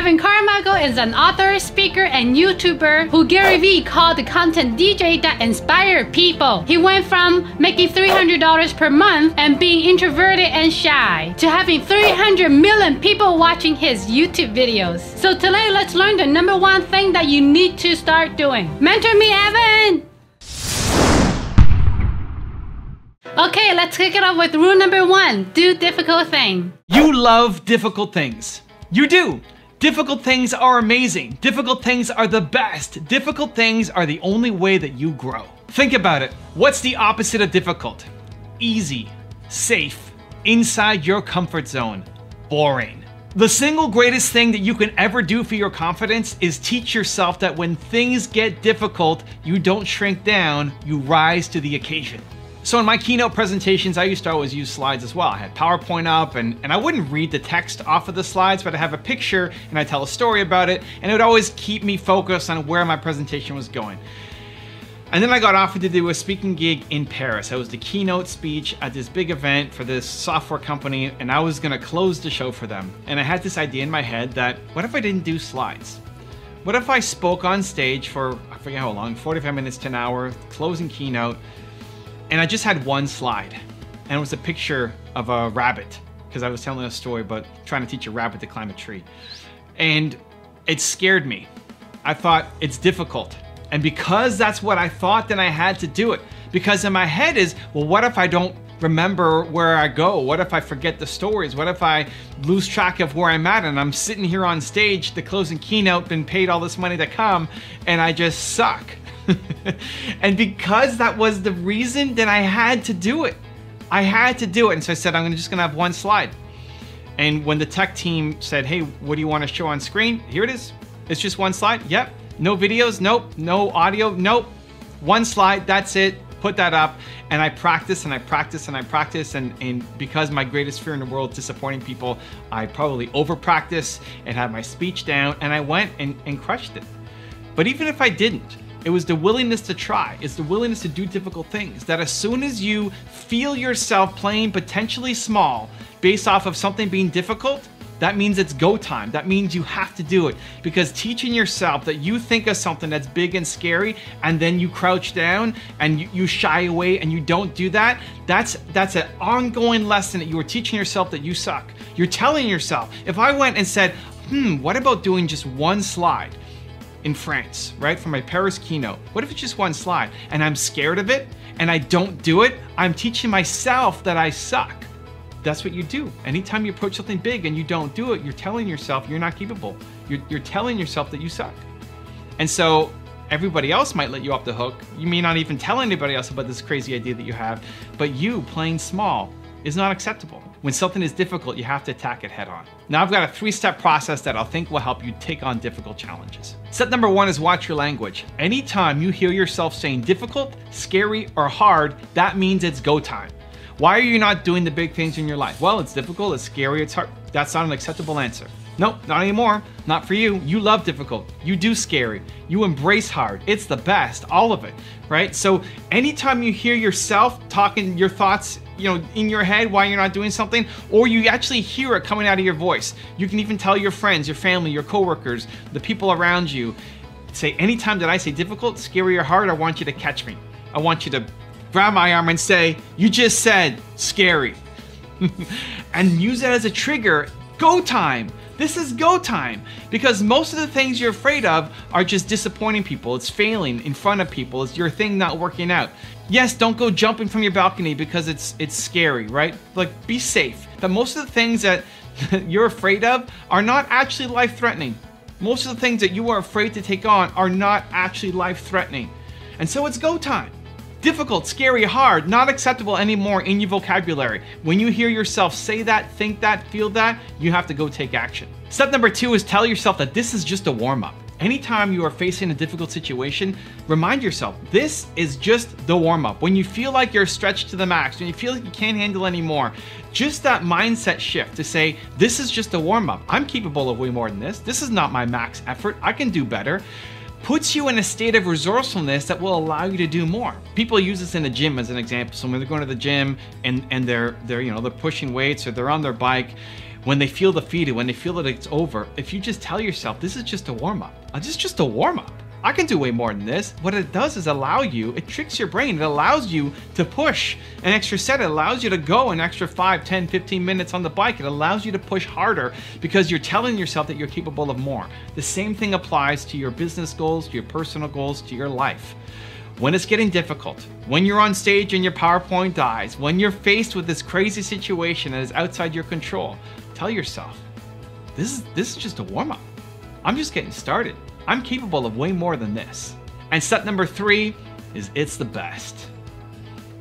Evan Carmichael is an author, speaker, and YouTuber who Gary Vee called the content DJ that inspired people. He went from making $300 per month and being introverted and shy to having 300 million people watching his YouTube videos. So today, let's learn the number one thing that you need to start doing. Mentor me, Evan! Okay, let's kick it off with rule number one do difficult thing. You love difficult things. You do. Difficult things are amazing. Difficult things are the best. Difficult things are the only way that you grow. Think about it. What's the opposite of difficult? Easy, safe, inside your comfort zone, boring. The single greatest thing that you can ever do for your confidence is teach yourself that when things get difficult, you don't shrink down, you rise to the occasion. So in my keynote presentations, I used to always use slides as well. I had PowerPoint up and, and I wouldn't read the text off of the slides, but I have a picture and I tell a story about it and it would always keep me focused on where my presentation was going. And then I got offered to do a speaking gig in Paris. I was the keynote speech at this big event for this software company and I was gonna close the show for them. And I had this idea in my head that what if I didn't do slides? What if I spoke on stage for, I forget how long, 45 minutes to an hour, closing keynote, and I just had one slide, and it was a picture of a rabbit because I was telling a story about trying to teach a rabbit to climb a tree. And it scared me. I thought it's difficult. And because that's what I thought, then I had to do it. Because in my head is, well, what if I don't remember where I go? What if I forget the stories? What if I lose track of where I'm at and I'm sitting here on stage, the closing keynote, been paid all this money to come, and I just suck? and because that was the reason, then I had to do it. I had to do it. And so I said, I'm just gonna have one slide. And when the tech team said, hey, what do you want to show on screen? Here it is. It's just one slide. Yep. No videos. Nope. No audio. Nope. One slide. That's it. Put that up. And I practice and I practice and I practice. And, and because my greatest fear in the world is disappointing people, I probably over practice and had my speech down. And I went and, and crushed it. But even if I didn't, it was the willingness to try. It's the willingness to do difficult things. That as soon as you feel yourself playing potentially small based off of something being difficult, that means it's go time. That means you have to do it. Because teaching yourself that you think of something that's big and scary and then you crouch down and you, you shy away and you don't do that, that's that's an ongoing lesson that you are teaching yourself that you suck. You're telling yourself, if I went and said, hmm, what about doing just one slide? In France, right? For my Paris keynote. What if it's just one slide and I'm scared of it and I don't do it? I'm teaching myself that I suck. That's what you do. Anytime you approach something big and you don't do it, you're telling yourself you're not capable. You're, you're telling yourself that you suck. And so everybody else might let you off the hook. You may not even tell anybody else about this crazy idea that you have, but you playing small is not acceptable. When something is difficult, you have to attack it head on. Now I've got a three-step process that I think will help you take on difficult challenges. Step number one is watch your language. Anytime you hear yourself saying difficult, scary, or hard, that means it's go time. Why are you not doing the big things in your life? Well, it's difficult, it's scary, it's hard. That's not an acceptable answer. Nope, not anymore. Not for you. You love difficult. You do scary. You embrace hard. It's the best, all of it, right? So anytime you hear yourself talking your thoughts, you know, in your head while you're not doing something, or you actually hear it coming out of your voice, you can even tell your friends, your family, your coworkers, the people around you, say, anytime that I say difficult, scary, or hard, I want you to catch me. I want you to grab my arm and say, you just said scary. and use that as a trigger. Go time. This is go time because most of the things you're afraid of are just disappointing people. It's failing in front of people. It's your thing not working out. Yes, don't go jumping from your balcony because it's it's scary, right? Like be safe. But most of the things that you're afraid of are not actually life-threatening. Most of the things that you are afraid to take on are not actually life-threatening. And so it's go time. Difficult, scary, hard, not acceptable anymore in your vocabulary. When you hear yourself say that, think that, feel that, you have to go take action. Step number two is tell yourself that this is just a warm up. Anytime you are facing a difficult situation, remind yourself this is just the warm up. When you feel like you're stretched to the max, when you feel like you can't handle anymore, just that mindset shift to say, this is just a warm up. I'm capable of way more than this. This is not my max effort. I can do better puts you in a state of resourcefulness that will allow you to do more. People use this in the gym as an example. So when they're going to the gym and, and they're they're you know they're pushing weights or they're on their bike, when they feel defeated, when they feel that it's over, if you just tell yourself, this is just a warm up, uh, this is just a warm up. I can do way more than this. What it does is allow you, it tricks your brain. It allows you to push an extra set. It allows you to go an extra 5, 10, 15 minutes on the bike. It allows you to push harder because you're telling yourself that you're capable of more. The same thing applies to your business goals, to your personal goals, to your life. When it's getting difficult, when you're on stage and your PowerPoint dies, when you're faced with this crazy situation that is outside your control, tell yourself, this is, this is just a warm up. I'm just getting started. I'm capable of way more than this. And step number three is it's the best.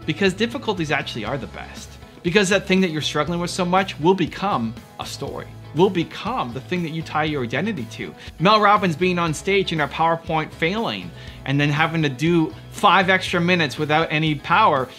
Because difficulties actually are the best. Because that thing that you're struggling with so much will become a story, will become the thing that you tie your identity to. Mel Robbins being on stage in our PowerPoint failing and then having to do five extra minutes without any power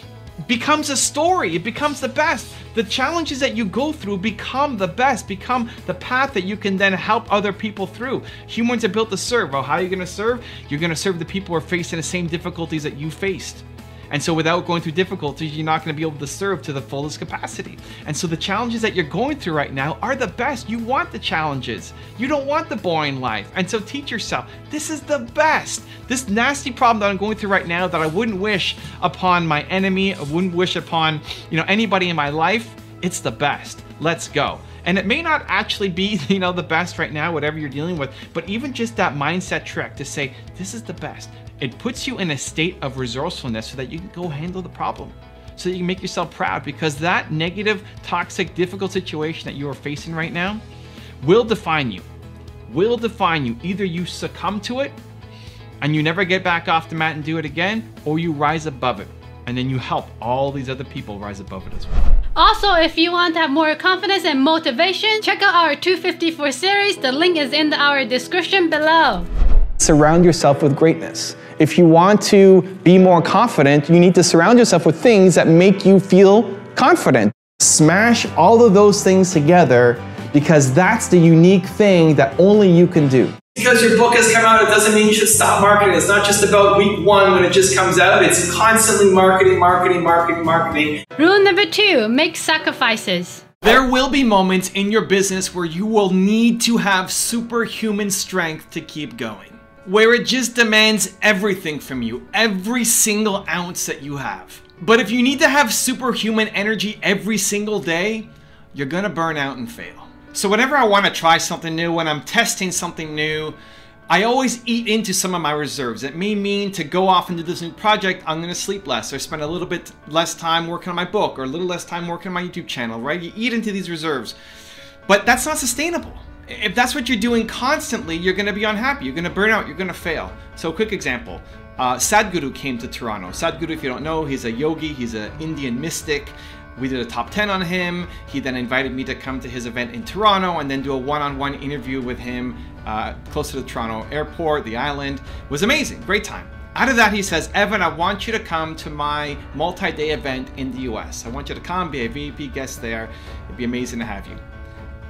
becomes a story. It becomes the best. The challenges that you go through become the best, become the path that you can then help other people through. Humans are built to serve. Well, how are you going to serve? You're going to serve the people who are facing the same difficulties that you faced. And so without going through difficulties, you're not going to be able to serve to the fullest capacity. And so the challenges that you're going through right now are the best. You want the challenges. You don't want the boring life. And so teach yourself, this is the best. This nasty problem that I'm going through right now that I wouldn't wish upon my enemy, I wouldn't wish upon, you know, anybody in my life, it's the best. Let's go. And it may not actually be, you know, the best right now, whatever you're dealing with, but even just that mindset trick to say, this is the best. It puts you in a state of resourcefulness so that you can go handle the problem. So that you can make yourself proud because that negative, toxic, difficult situation that you are facing right now will define you. Will define you. Either you succumb to it and you never get back off the mat and do it again, or you rise above it. And then you help all these other people rise above it as well. Also, if you want to have more confidence and motivation, check out our 254 series. The link is in our description below. Surround yourself with greatness. If you want to be more confident, you need to surround yourself with things that make you feel confident. Smash all of those things together because that's the unique thing that only you can do. Because your book has come out, it doesn't mean you should stop marketing. It's not just about week one when it just comes out. It's constantly marketing, marketing, marketing, marketing. Rule number two, make sacrifices. There will be moments in your business where you will need to have superhuman strength to keep going. Where it just demands everything from you, every single ounce that you have. But if you need to have superhuman energy every single day, you're gonna burn out and fail. So whenever I want to try something new, when I'm testing something new, I always eat into some of my reserves. It may mean to go off into this new project, I'm to sleep less or spend a little bit less time working on my book or a little less time working on my YouTube channel, right? You eat into these reserves. But that's not sustainable. If that's what you're doing constantly, you're going to be unhappy. You're going to burn out. You're going to fail. So, quick example uh, Sadhguru came to Toronto. Sadhguru, if you don't know, he's a yogi, he's an Indian mystic. We did a top 10 on him. He then invited me to come to his event in Toronto and then do a one on one interview with him uh, close to the Toronto airport, the island. It was amazing, great time. Out of that, he says, Evan, I want you to come to my multi day event in the US. I want you to come, be a VIP guest there. It'd be amazing to have you.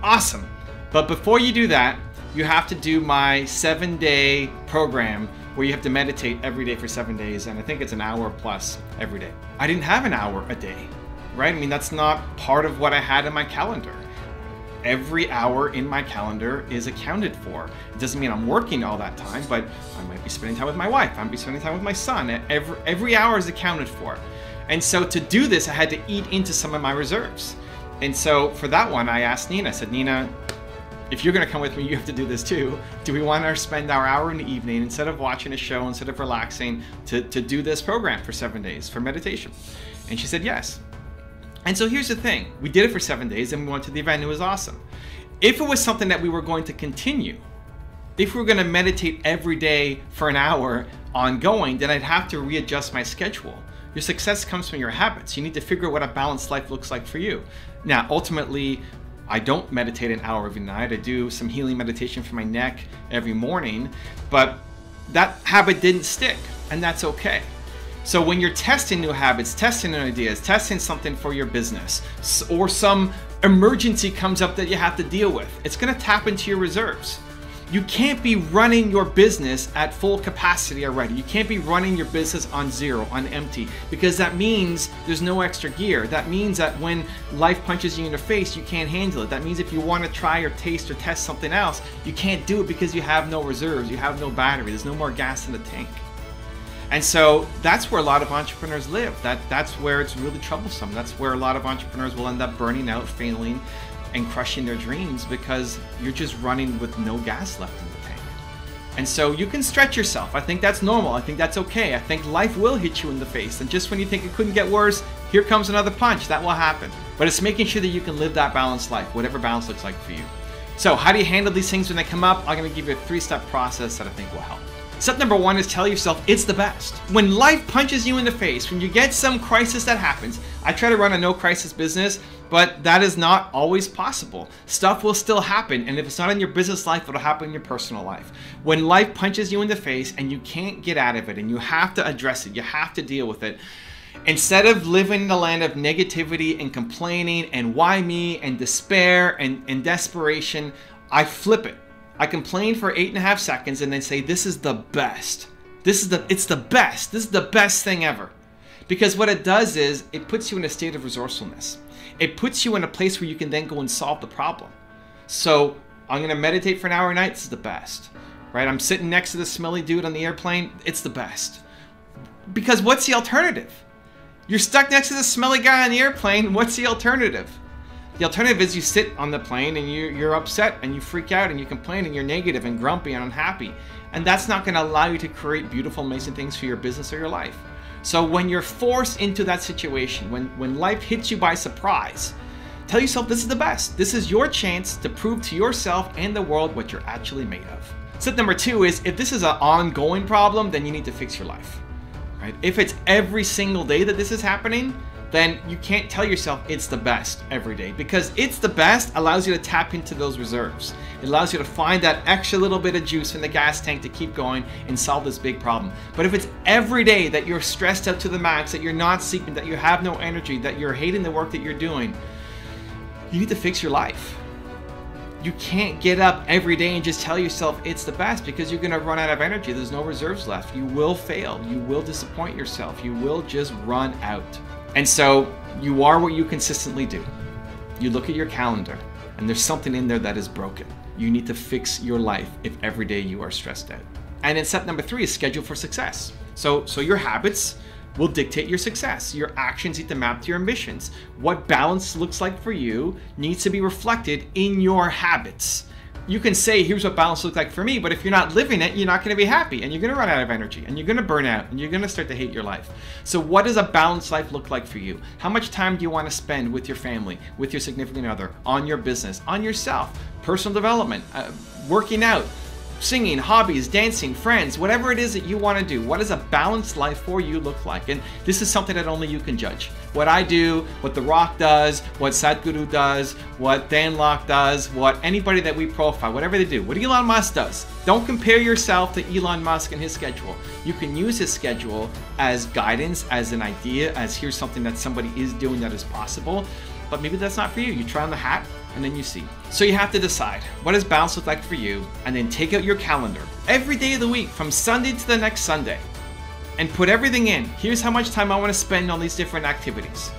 Awesome. But before you do that, you have to do my seven day program where you have to meditate every day for seven days. And I think it's an hour plus every day. I didn't have an hour a day right? I mean, that's not part of what I had in my calendar. Every hour in my calendar is accounted for. It doesn't mean I'm working all that time, but I might be spending time with my wife. I might be spending time with my son. Every, every hour is accounted for. And so to do this, I had to eat into some of my reserves. And so for that one, I asked Nina, I said, Nina, if you're going to come with me, you have to do this too. Do we want to spend our hour in the evening, instead of watching a show, instead of relaxing, to, to do this program for seven days for meditation? And she said, yes. And so here's the thing we did it for seven days and we went to the event. And it was awesome. If it was something that we were going to continue, if we were going to meditate every day for an hour ongoing, then I'd have to readjust my schedule. Your success comes from your habits. You need to figure out what a balanced life looks like for you. Now, ultimately, I don't meditate an hour every night. I do some healing meditation for my neck every morning, but that habit didn't stick, and that's okay. So when you're testing new habits, testing new ideas, testing something for your business, or some emergency comes up that you have to deal with, it's to tap into your reserves. You can't be running your business at full capacity already. You can't be running your business on zero, on empty, because that means there's no extra gear. That means that when life punches you in the face, you can't handle it. That means if you want to try or taste or test something else, you can't do it because you have no reserves, you have no battery, there's no more gas in the tank. And so that's where a lot of entrepreneurs live. That that's where it's really troublesome. That's where a lot of entrepreneurs will end up burning out, failing, and crushing their dreams because you're just running with no gas left in the tank. And so you can stretch yourself. I think that's normal. I think that's okay. I think life will hit you in the face. And just when you think it couldn't get worse, here comes another punch. That will happen. But it's making sure that you can live that balanced life, whatever balance looks like for you. So, how do you handle these things when they come up? I'm going to give you a three step process that I think will help. Step number one is tell yourself it's the best. When life punches you in the face, when you get some crisis that happens, I try to run a no crisis business, but that is not always possible. Stuff will still happen, and if it's not in your business life, it'll happen in your personal life. When life punches you in the face and you can't get out of it and you have to address it, you have to deal with it. Instead of living in the land of negativity and complaining and why me and despair and, and desperation, I flip it. I complain for eight and a half seconds and then say, this is the best. This is the, it's the best. This is the best thing ever. Because what it does is it puts you in a state of resourcefulness. It puts you in a place where you can then go and solve the problem. So I'm gonna meditate for an hour a night, this is the best. Right? I'm sitting next to the smelly dude on the airplane, it's the best. Because what's the alternative? You're stuck next to the smelly guy on the airplane, what's the alternative? The alternative is you sit on the plane and you, you're upset and you freak out and you complain and you're negative and grumpy and unhappy. And that's not going to allow you to create beautiful, amazing things for your business or your life. So when you're forced into that situation, when, when life hits you by surprise, tell yourself this is the best. This is your chance to prove to yourself and the world what you're actually made of. Step number two is if this is an ongoing problem, then you need to fix your life. Right? If it's every single day that this is happening, then you can't tell yourself it's the best every day because it's the best allows you to tap into those reserves. It allows you to find that extra little bit of juice in the gas tank to keep going and solve this big problem. But if it's every day that you're stressed out to the max, that you're not sleeping, that you have no energy, that you're hating the work that you're doing, you need to fix your life. You can't get up every day and just tell yourself it's the best because you're going to run out of energy. There's no reserves left. You will fail. You will disappoint yourself. You will just run out. And so you are what you consistently do. You look at your calendar and there's something in there that is broken. You need to fix your life if every day you are stressed out. And then step number three is schedule for success. So, so your habits will dictate your success. Your actions need to map to your ambitions. What balance looks like for you needs to be reflected in your habits you can say, here's what balance looks like for me, but if you're not living it, you're not going to be happy and you're going to run out of energy and you're going to burn out and you're going to start to hate your life. So, what does a balanced life look like for you? How much time do you want to spend with your family, with your significant other, on your business, on yourself, personal development, uh, working out, singing, hobbies, dancing, friends, whatever it is that you want to do. What does a balanced life for you look like? And this is something that only you can judge. What I do, what The Rock does, what Sadhguru does, what Dan Lok does, what anybody that we profile, whatever they do, what Elon Musk does. Don't compare yourself to Elon Musk and his schedule. You can use his schedule as guidance, as an idea, as here's something that somebody is doing that is possible but maybe that's not for you. You try on the hat and then you see. So you have to decide what does balance look like for you and then take out your calendar every day of the week from Sunday to the next Sunday and put everything in. Here's how much time I want to spend on these different activities.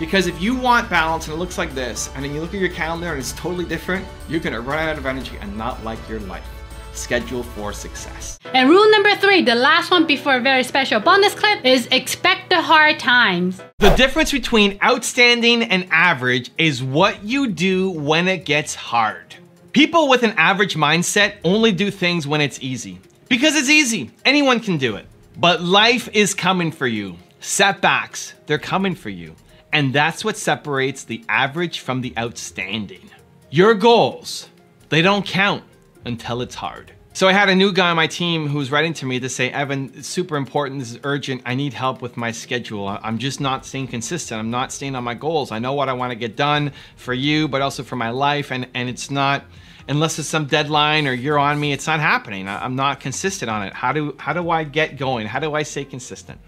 Because if you want balance and it looks like this, and then you look at your calendar and it's totally different, you're gonna run out of energy and not like your life schedule for success. And rule number three, the last one before a very special bonus clip, is expect the hard times. The difference between outstanding and average is what you do when it gets hard. People with an average mindset only do things when it's easy. Because it's easy, anyone can do it. But life is coming for you. Setbacks, they're coming for you. And that's what separates the average from the outstanding. Your goals, they don't count until it's hard. So I had a new guy on my team who was writing to me to say, Evan, it's super important, this is urgent, I need help with my schedule. I'm just not staying consistent, I'm not staying on my goals. I know what I wanna get done for you, but also for my life, and, and it's not, unless it's some deadline or you're on me, it's not happening. I'm not consistent on it. How do, how do I get going? How do I stay consistent?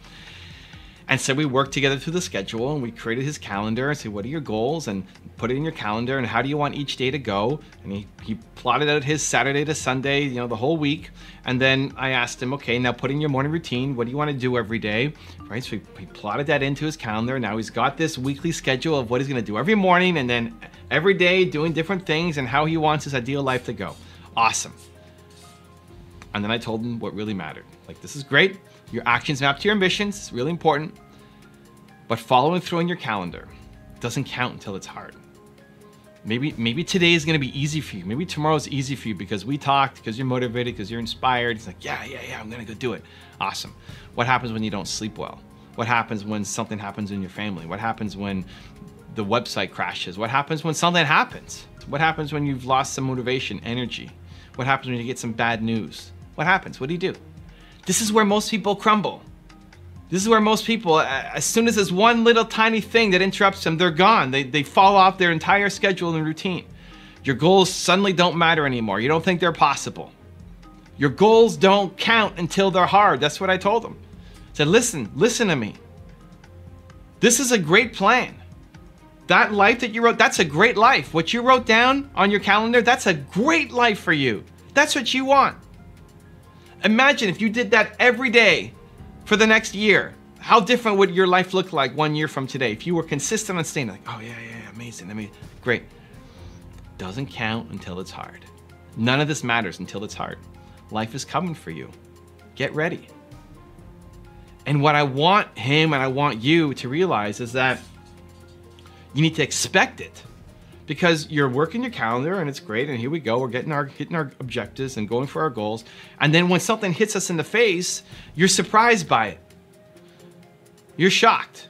And so we worked together through the schedule and we created his calendar and said, what are your goals? And put it in your calendar and how do you want each day to go? And he, he plotted out his Saturday to Sunday, you know, the whole week. And then I asked him, okay, now put in your morning routine. What do you want to do every day? Right. So he, he plotted that into his calendar. Now he's got this weekly schedule of what he's going to do every morning and then every day doing different things and how he wants his ideal life to go. Awesome. And then I told them what really mattered. Like, this is great. Your actions map to your ambitions. It's really important. But following through on your calendar doesn't count until it's hard. Maybe maybe today is gonna be easy for you. Maybe tomorrow's easy for you because we talked, because you're motivated, because you're inspired. It's like, yeah, yeah, yeah, I'm gonna go do it. Awesome. What happens when you don't sleep well? What happens when something happens in your family? What happens when the website crashes? What happens when something happens? What happens when you've lost some motivation, energy? What happens when you get some bad news? What happens? What do you do? This is where most people crumble. This is where most people, as soon as there's one little tiny thing that interrupts them, they're gone. They, they fall off their entire schedule and routine. Your goals suddenly don't matter anymore. You don't think they're possible. Your goals don't count until they're hard. That's what I told them. I said, listen, listen to me. This is a great plan. That life that you wrote, that's a great life. What you wrote down on your calendar, that's a great life for you. That's what you want. Imagine if you did that every day for the next year. How different would your life look like one year from today if you were consistent on staying like, oh yeah, yeah, amazing, I mean, great. Doesn't count until it's hard. None of this matters until it's hard. Life is coming for you. Get ready. And what I want him and I want you to realize is that you need to expect it because you're working your calendar and it's great and here we go we're getting our hitting our objectives and going for our goals and then when something hits us in the face you're surprised by it. You're shocked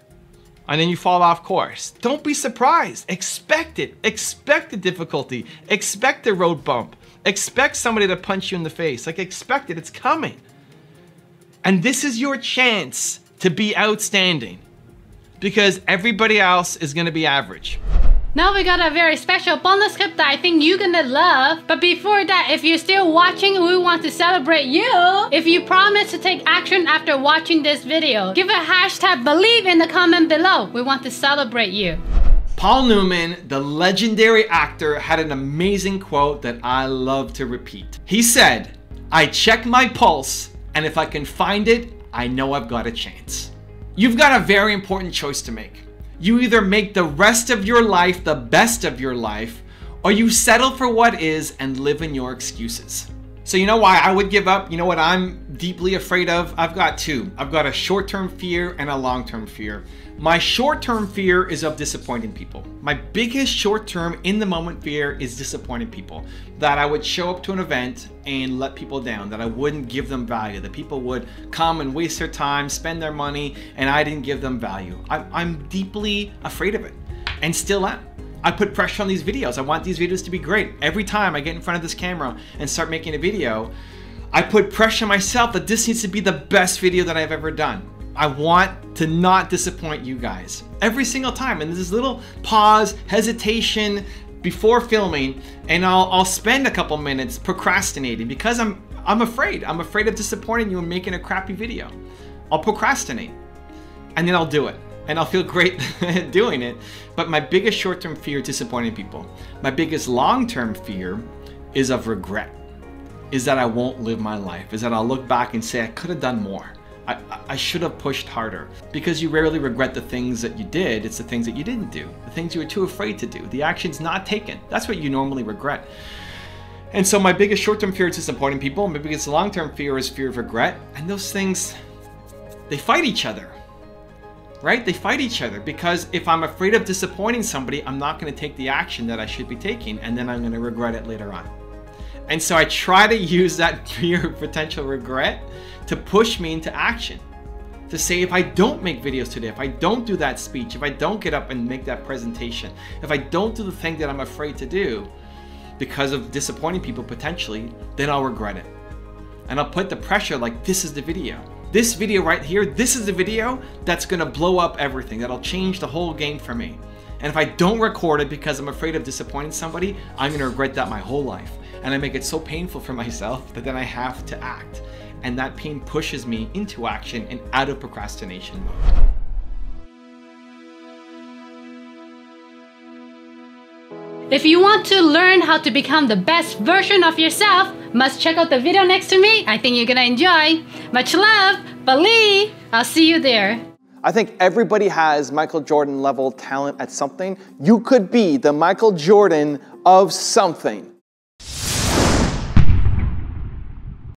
and then you fall off course. Don't be surprised. Expect it. Expect the difficulty. Expect the road bump. Expect somebody to punch you in the face. Like expect it. It's coming. And this is your chance to be outstanding because everybody else is going to be average now we got a very special bonus clip that I think you're gonna love. But before that, if you're still watching, we want to celebrate you. If you promise to take action after watching this video, give a hashtag believe in the comment below. We want to celebrate you. Paul Newman, the legendary actor, had an amazing quote that I love to repeat. He said, I check my pulse, and if I can find it, I know I've got a chance. You've got a very important choice to make. You either make the rest of your life the best of your life, or you settle for what is and live in your excuses. So you know why I would give up? You know what I'm deeply afraid of? I've got two. I've got a short-term fear and a long-term fear. My short-term fear is of disappointing people. My biggest short-term in the moment fear is disappointing people. That I would show up to an event and let people down, that I wouldn't give them value, that people would come and waste their time, spend their money, and I didn't give them value. I, I'm deeply afraid of it and still am. I put pressure on these videos. I want these videos to be great. Every time I get in front of this camera and start making a video, I put pressure on myself that this needs to be the best video that I've ever done. I want to not disappoint you guys every single time. And this little pause, hesitation before filming, and I'll, I'll spend a couple minutes procrastinating because I'm, I'm afraid. I'm afraid of disappointing you and making a crappy video. I'll procrastinate and then I'll do it and I'll feel great doing it. But my biggest short-term fear is disappointing people. My biggest long-term fear is of regret. Is that I won't live my life. Is that I'll look back and say I could have done more. I, I should have pushed harder. Because you rarely regret the things that you did, it's the things that you didn't do, the things you were too afraid to do, the actions not taken. That's what you normally regret. And so my biggest short-term fear is disappointing people, my biggest long-term fear is fear of regret, and those things, they fight each other. Right? They fight each other because if I'm afraid of disappointing somebody, I'm not going to take the action that I should be taking, and then I'm going to regret it later on. And so I try to use that fear of potential regret to push me into action. To say if I don't make videos today, if I don't do that speech, if I don't get up and make that presentation, if I don't do the thing that I'm afraid to do because of disappointing people potentially, then I'll regret it. And I'll put the pressure like this is the video. This video right here, this is the video that's gonna blow up everything. That'll change the whole game for me. And if I don't record it because I'm afraid of disappointing somebody, I'm gonna regret that my whole life. And I make it so painful for myself that then I have to act. And that pain pushes me into action and out of procrastination mode. If you want to learn how to become the best version of yourself, must check out the video next to me. I think you're gonna enjoy. Much love, Bali. I'll see you there. I think everybody has Michael Jordan level talent at something. You could be the Michael Jordan of something.